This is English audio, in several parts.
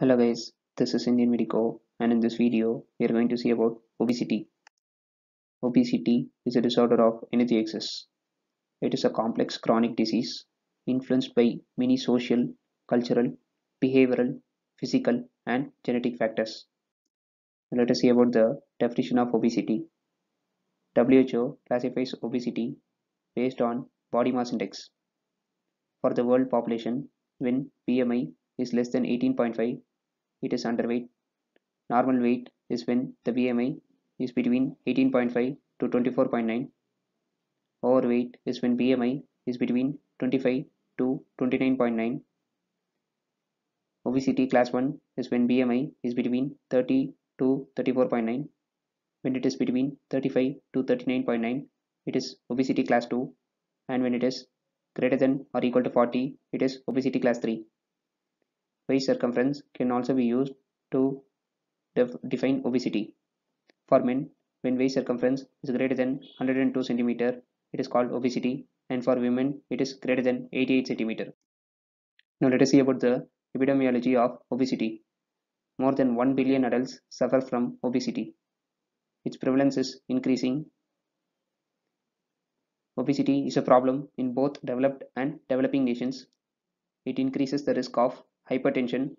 Hello guys, this is Indian Medico and in this video we are going to see about obesity. Obesity is a disorder of energy excess. It is a complex chronic disease influenced by many social, cultural, behavioral, physical and genetic factors. Let us see about the definition of obesity. WHO classifies obesity based on body mass index. For the world population, when BMI is less than 18.5 it is underweight. Normal weight is when the BMI is between 18.5 to 24.9. Overweight is when BMI is between 25 to 29.9. Obesity class 1 is when BMI is between 30 to 34.9. When it is between 35 to 39.9, it is obesity class 2. And when it is greater than or equal to 40, it is obesity class 3. Waist circumference can also be used to def define obesity. For men, when waist circumference is greater than 102 cm, it is called obesity, and for women, it is greater than 88 cm. Now let us see about the epidemiology of obesity. More than 1 billion adults suffer from obesity. Its prevalence is increasing. Obesity is a problem in both developed and developing nations. It increases the risk of hypertension,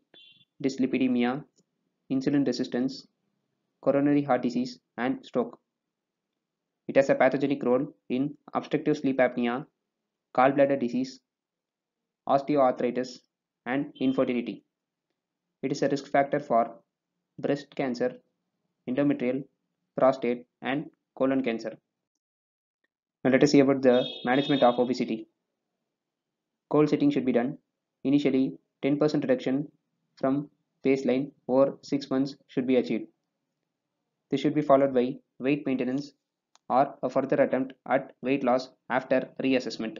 dyslipidemia, insulin resistance, coronary heart disease, and stroke. It has a pathogenic role in obstructive sleep apnea, gallbladder disease, osteoarthritis, and infertility. It is a risk factor for breast cancer, endometrial, prostate, and colon cancer. Now let us see about the management of obesity. Goal setting should be done. Initially, 10% reduction from baseline over 6 months should be achieved. This should be followed by weight maintenance or a further attempt at weight loss after reassessment.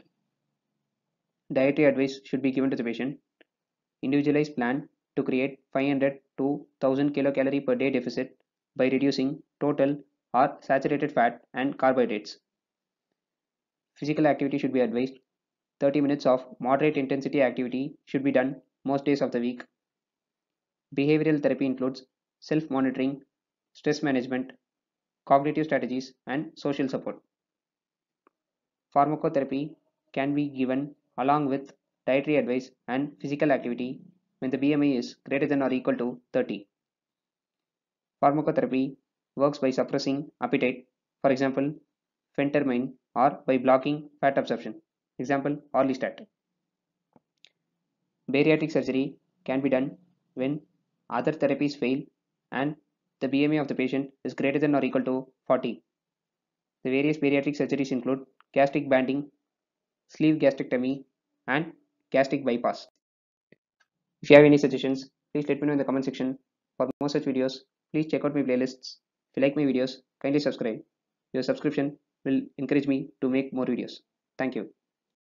Dietary advice should be given to the patient. Individualized plan to create 500 to 1000 kilocalorie per day deficit by reducing total or saturated fat and carbohydrates. Physical activity should be advised. 30 minutes of moderate intensity activity should be done most days of the week. Behavioral therapy includes self-monitoring, stress management, cognitive strategies, and social support. Pharmacotherapy can be given along with dietary advice and physical activity when the BMI is greater than or equal to 30. Pharmacotherapy works by suppressing appetite, for example, phentermine, or by blocking fat absorption, example, orlistat. Bariatric surgery can be done when other therapies fail and the BMI of the patient is greater than or equal to 40. The various bariatric surgeries include gastric banding, sleeve gastrectomy, and gastric bypass. If you have any suggestions, please let me know in the comment section. For more such videos, please check out my playlists. If you like my videos, kindly subscribe. Your subscription will encourage me to make more videos. Thank you.